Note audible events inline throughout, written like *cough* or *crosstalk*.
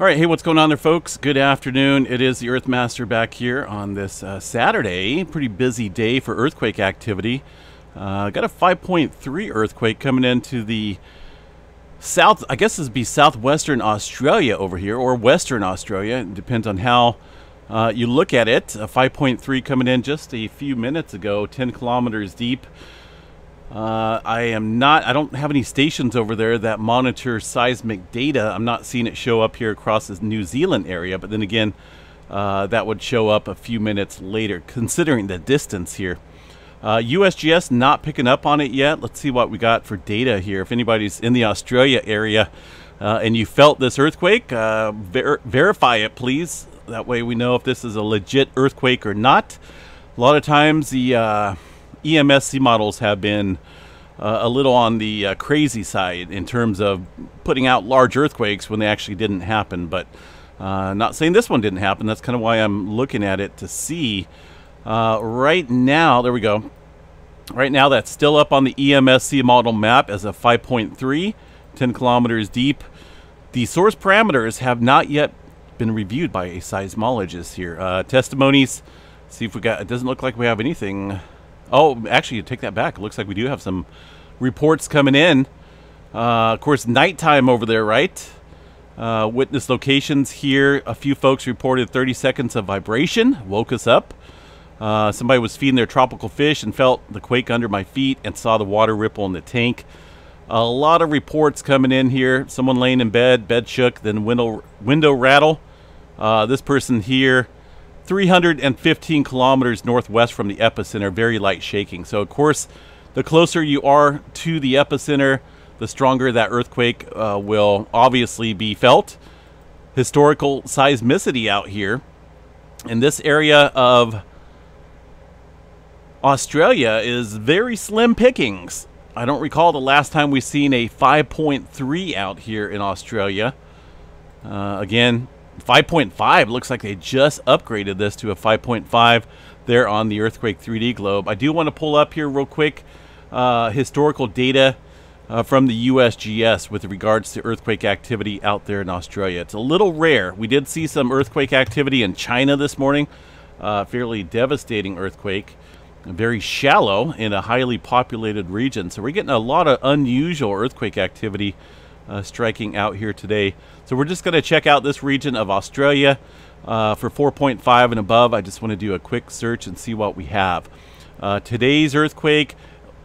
All right, hey, what's going on there, folks? Good afternoon. It is the Earthmaster back here on this uh, Saturday. Pretty busy day for earthquake activity. Uh, got a 5.3 earthquake coming into the south. I guess this would be southwestern Australia over here, or western Australia. It depends on how uh, you look at it. A 5.3 coming in just a few minutes ago, 10 kilometers deep. Uh, I am not, I don't have any stations over there that monitor seismic data. I'm not seeing it show up here across the New Zealand area, but then again, uh, that would show up a few minutes later, considering the distance here. Uh, USGS not picking up on it yet. Let's see what we got for data here. If anybody's in the Australia area uh, and you felt this earthquake, uh, ver verify it, please. That way we know if this is a legit earthquake or not. A lot of times the EMSC models have been uh, a little on the uh, crazy side in terms of putting out large earthquakes when they actually didn't happen. But uh, not saying this one didn't happen. That's kind of why I'm looking at it to see. Uh, right now, there we go. Right now, that's still up on the EMSC model map as a 5.3, 10 kilometers deep. The source parameters have not yet been reviewed by a seismologist here. Uh, testimonies. See if we got. It doesn't look like we have anything Oh, actually, you take that back. It looks like we do have some reports coming in. Uh, of course, nighttime over there, right? Uh, witness locations here. A few folks reported 30 seconds of vibration. Woke us up. Uh, somebody was feeding their tropical fish and felt the quake under my feet and saw the water ripple in the tank. A lot of reports coming in here. Someone laying in bed, bed shook, then window window rattle. Uh, this person here 315 kilometers northwest from the epicenter, very light shaking. So, of course, the closer you are to the epicenter, the stronger that earthquake uh, will obviously be felt. Historical seismicity out here in this area of Australia is very slim pickings. I don't recall the last time we've seen a 5.3 out here in Australia. Uh, again, 5.5 looks like they just upgraded this to a 5.5 there on the Earthquake 3D globe. I do want to pull up here real quick uh, historical data uh, from the USGS with regards to earthquake activity out there in Australia. It's a little rare. We did see some earthquake activity in China this morning, uh, fairly devastating earthquake, very shallow in a highly populated region. So we're getting a lot of unusual earthquake activity uh, striking out here today. So we're just going to check out this region of Australia uh, for 4.5 and above. I just want to do a quick search and see what we have. Uh, today's earthquake,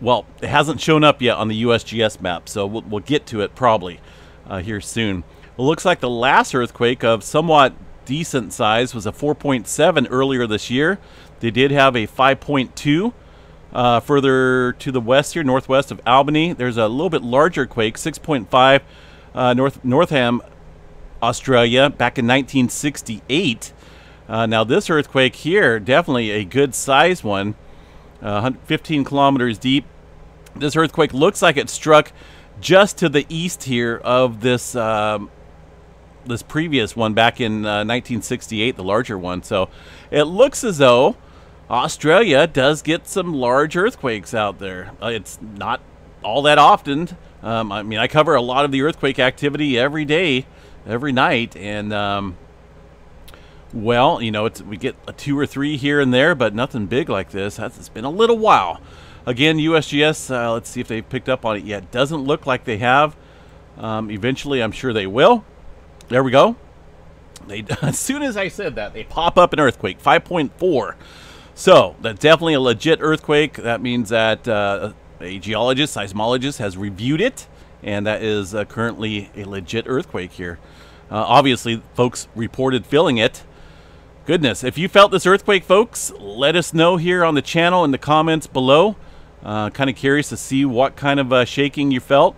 well, it hasn't shown up yet on the USGS map, so we'll, we'll get to it probably uh, here soon. It looks like the last earthquake of somewhat decent size was a 4.7 earlier this year. They did have a 5.2 uh, further to the west here, northwest of Albany, there's a little bit larger quake, 6.5, uh, North Northam, Australia, back in 1968. Uh, now this earthquake here, definitely a good size one, uh, 15 kilometers deep. This earthquake looks like it struck just to the east here of this um, this previous one back in 1968, uh, the larger one. So it looks as though Australia does get some large earthquakes out there. Uh, it's not all that often. Um, I mean, I cover a lot of the earthquake activity every day, every night, and um, well, you know, we get a two or three here and there, but nothing big like this. It's been a little while. Again, USGS, uh, let's see if they've picked up on it yet. Doesn't look like they have. Um, eventually, I'm sure they will. There we go. They, *laughs* as soon as I said that, they pop up an earthquake, 5.4. So that's definitely a legit earthquake. That means that uh, a geologist, seismologist has reviewed it, and that is uh, currently a legit earthquake here. Uh, obviously, folks reported feeling it. Goodness, if you felt this earthquake, folks, let us know here on the channel in the comments below. Uh, kind of curious to see what kind of shaking you felt.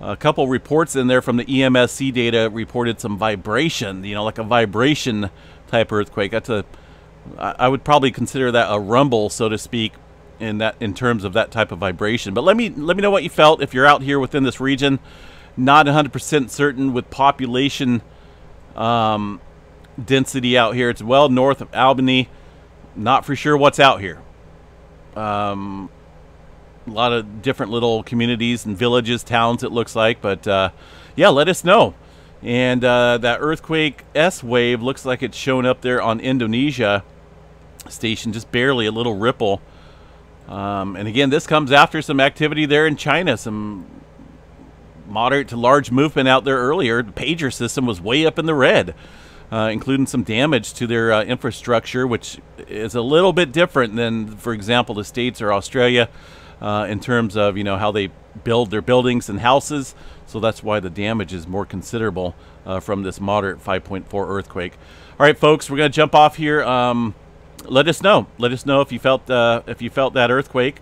A couple reports in there from the EMSC data reported some vibration, you know, like a vibration type earthquake. That's a I would probably consider that a rumble, so to speak, in that in terms of that type of vibration. But let me let me know what you felt if you're out here within this region. Not 100% certain with population um, density out here. It's well north of Albany. Not for sure what's out here. Um, a lot of different little communities and villages, towns. It looks like, but uh, yeah, let us know And uh, that earthquake S wave looks like it's shown up there on Indonesia station, just barely a little ripple. Um, and again, this comes after some activity there in China, some moderate to large movement out there earlier. The pager system was way up in the red, uh, including some damage to their uh, infrastructure, which is a little bit different than, for example, the States or Australia uh, in terms of, you know, how they build their buildings and houses. So that's why the damage is more considerable uh, from this moderate 5.4 earthquake. All right, folks, we're going to jump off here. Um, let us know. Let us know if you felt uh, if you felt that earthquake.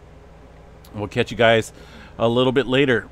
We'll catch you guys a little bit later.